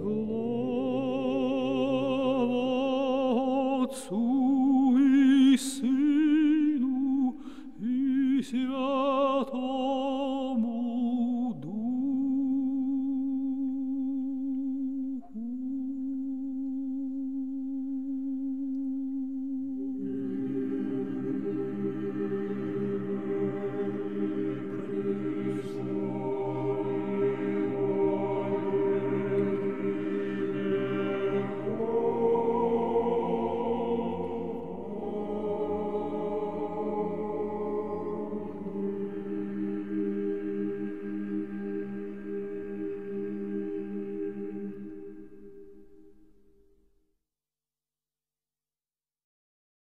Слава Отцу и Сыну и